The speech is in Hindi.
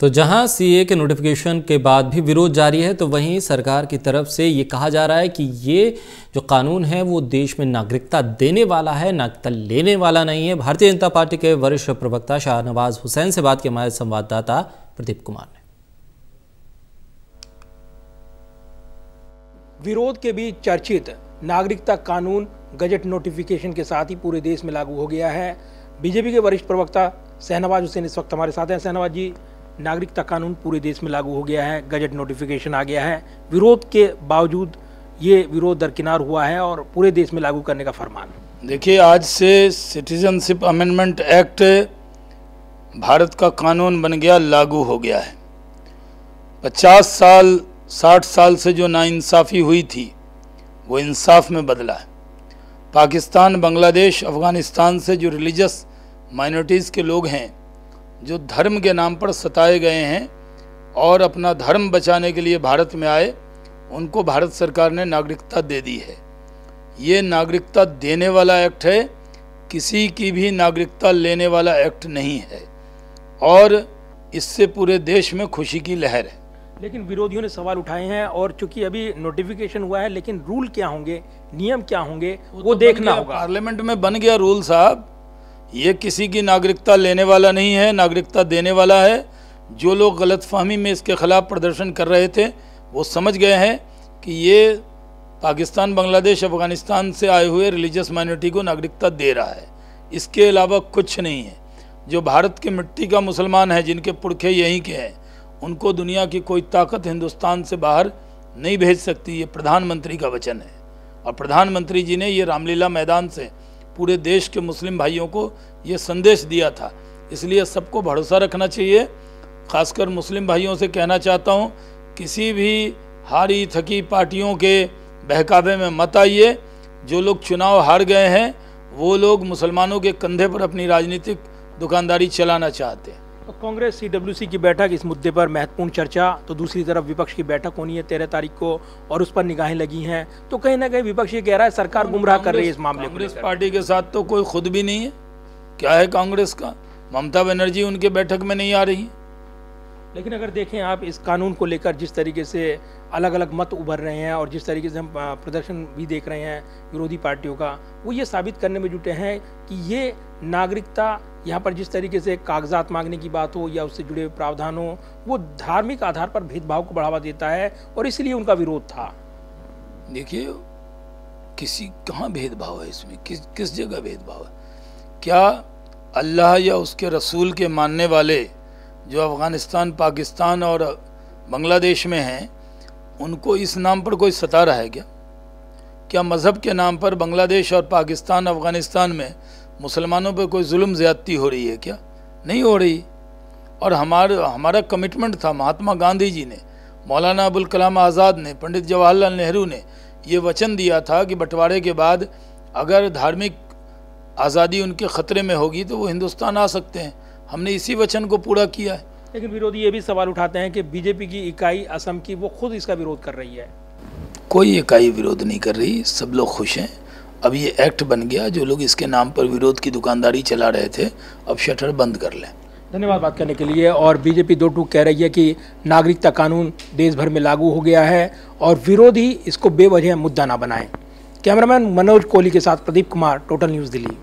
तो जहाँ सीए के नोटिफिकेशन के बाद भी विरोध जारी है तो वहीं सरकार की तरफ़ से ये कहा जा रहा है कि ये जो कानून है, वो देश में नागरिकता देने वाला है, नागरिकता लेने वाला नहीं है। भारतीय जनता पार्टी के वरिष्ठ प्रवक्ता शाहनवाज हुसैन से बात की हमारे संवाददाता प्रदीप कुमार ने। विरोध के बीच चर्चित नागरिकता कानून गजट नोटिफिकेशन के साथ ही पूरे देश में लागू हो गया है। बीजेपी के वरिष्ठ प्रवक्ता सहनवाज हुसैन इस वक्त हमारे साथ हैं। सहनवाज जी नागरिकता कानून पूरे देश में लागू हो गया है, गजट नोटिफिकेशन आ गया है। विरोध के बावजूद ये विरोध दरकिनार हुआ है और पूरे देश में लागू करने का फरमान। देखिए, आज से सिटीजनशिप अमेंडमेंट एक्ट भारत का कानून बन गया, लागू हो गया है। पचास साल, साठ साल से जो नाइंसाफ़ी हुई थी, वो इंसाफ में बदला है। पाकिस्तान, बांग्लादेश, अफ़गानिस्तान से जो रिलीजस माइनॉरिटीज़ के लोग हैं जो धर्म के नाम पर सताए गए हैं और अपना धर्म बचाने के लिए भारत में आए उनको भारत सरकार ने नागरिकता दे दी है। ये नागरिकता देने वाला एक्ट है किसी की भी नागरिकता लेने वाला एक्ट नहीं है। और इससे पूरे देश में खुशी की लहर है। लेकिन विरोधियों ने सवाल उठाए हैं और चूँकि अभी नोटिफिकेशन हुआ है लेकिन रूल क्या होंगे नियम क्या होंगे वो, वो तो देखना होगा। पार्लियामेंट में बन गया रूल साहब। ये किसी की नागरिकता लेने वाला नहीं है, नागरिकता देने वाला है। जो लोग गलत फहमी में इसके ख़िलाफ़ प्रदर्शन कर रहे थे, वो समझ गए हैं कि ये पाकिस्तान, बांग्लादेश, अफ़गानिस्तान से आए हुए रिलीजियस माइनॉरिटी को नागरिकता दे रहा है। इसके अलावा कुछ नहीं है। जो भारत की मिट्टी का मुसलमान है, जिनके पुरखे यहीं के हैं, उनको दुनिया की कोई ताकत हिंदुस्तान से बाहर नहीं भेज सकती। ये प्रधानमंत्री का वचन है। और प्रधानमंत्री जी ने ये रामलीला मैदान से पूरे देश के मुस्लिम भाइयों को ये संदेश दिया था। इसलिए सबको भरोसा रखना चाहिए। खासकर मुस्लिम भाइयों से कहना चाहता हूँ, किसी भी हारी थकी पार्टियों के बहकावे में मत आइए। जो लोग चुनाव हार गए हैं, वो लोग मुसलमानों के कंधे पर अपनी राजनीतिक दुकानदारी चलाना चाहते हैं। कांग्रेस सीडब्ल्यूसी की बैठक इस मुद्दे पर महत्वपूर्ण चर्चा तो दूसरी तरफ़ विपक्ष की बैठक होनी है तेरह तारीख को और उस पर निगाहें लगी हैं। तो कहीं ना कहीं विपक्ष ये कह रहा है सरकार गुमराह कर रही है इस मामले कांग्रेस पार्टी के साथ तो कोई खुद भी नहीं है। क्या है कांग्रेस का? ममता बनर्जी उनके बैठक में नहीं आ रही लेकिन अगर देखें आप इस कानून को लेकर जिस तरीके से अलग अलग मत उभर रहे हैं और जिस तरीके से हम प्रदर्शन भी देख रहे हैं विरोधी पार्टियों का, वो ये साबित करने में जुटे हैं कि ये नागरिकता, यहाँ पर जिस तरीके से कागजात मांगने की बात हो या उससे जुड़े हुए प्रावधान हो, वो धार्मिक आधार पर भेदभाव को बढ़ावा देता है और इसलिए उनका विरोध था। देखिए, किसी, कहाँ भेदभाव है इसमें? किस किस जगह भेदभाव है? क्या अल्लाह या उसके रसूल के मानने वाले जो अफ़गानिस्तान, पाकिस्तान और बांग्लादेश में हैं, उनको इस नाम पर कोई सता रहा है क्या? क्या मज़हब के नाम पर बांग्लादेश और पाकिस्तान, अफ़गानिस्तान में मुसलमानों पर कोई जुल्म ज़्यादती हो रही है क्या? नहीं हो रही। और हमारा हमारा कमिटमेंट था, महात्मा गांधी जी ने, मौलाना अबुल कलाम आज़ाद ने, पंडित जवाहरलाल नेहरू ने ये वचन दिया था कि बंटवारे के बाद अगर धार्मिक आज़ादी उनके ख़तरे में होगी तो वो हिंदुस्तान आ सकते हैं। हमने इसी वचन को पूरा किया है। लेकिन विरोधी ये भी सवाल उठाते हैं कि बीजेपी की इकाई असम की वो खुद इसका विरोध कर रही है। कोई इकाई विरोध नहीं कर रही सब लोग खुश हैं। अब ये एक्ट बन गया जो लोग इसके नाम पर विरोध की दुकानदारी चला रहे थे अब शटर बंद कर लें। धन्यवाद बात करने के लिए। और बीजेपी दो टूक कह रही है कि नागरिकता कानून देश भर में लागू हो गया है और विरोधी इसको बेवजह मुद्दा ना बनाएँ। कैमरामैन मनोज कोहली के साथ प्रदीप कुमार टोटल न्यूज़ दिल्ली।